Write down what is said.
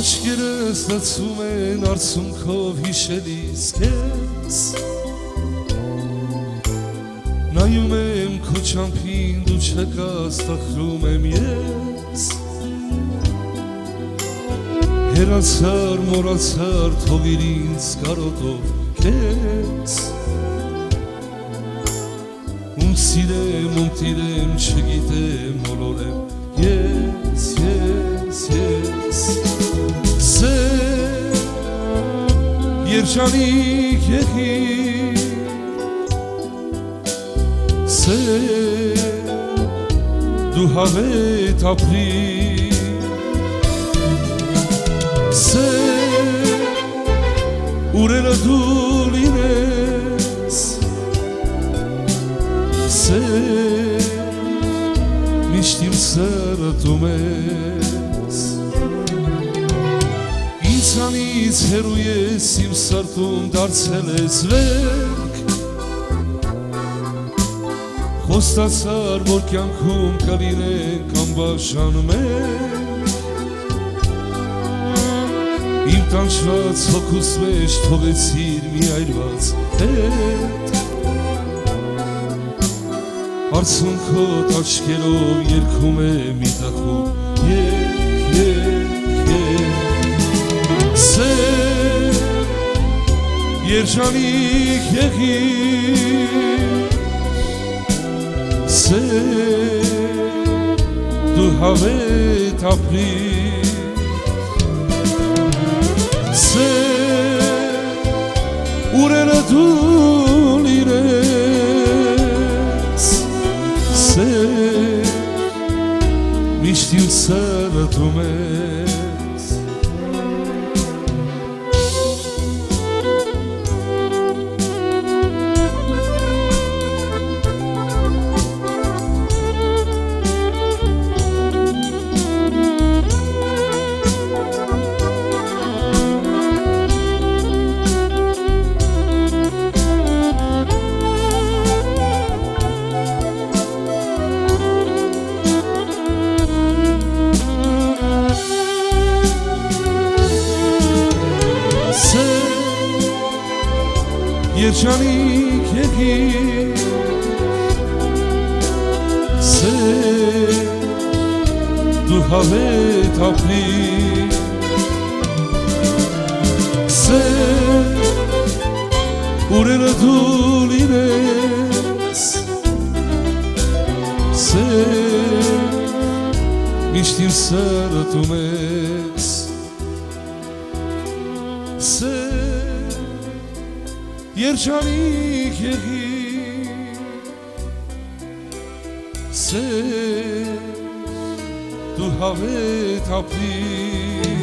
Աշկերս լցում են արցունքով հիշելիս քեզ Նայում եմ քո ճամփին դու չկաս տխրում եմ ես Հերացար մորացար թողիր ինձ կարոտով քեզ Ում սիրեմ, ում տիրեմ, երջանիկ եղիր Սեր դու հավետ ապրիր Սեր ուրելը դու լինես Սեր միշտ իմ սերը դում ես Ինձանից հերու ես իմ սրտում դարձել ես վերք Խոստացար, որ կյանքում կլինենք անբաժան մենք Իմ տանչված հոգուս մեջ թողեցիր մի այրված հետ Արցունքոտ աչկերով երկում է մի տախում երջանիկ եղիր Սեր դու հավետ ապրիր Սեր ուրերը դու լինես Սեր միշտ իմ սերը դու ես երջանիկ եղիր Սեր դու հավետ ապրիր Սեր ուրելը դու լինես Սեր միշտ իմ սերը դու ես Սեր երջանիկ եղիր Սեր դու հավետ ապրիր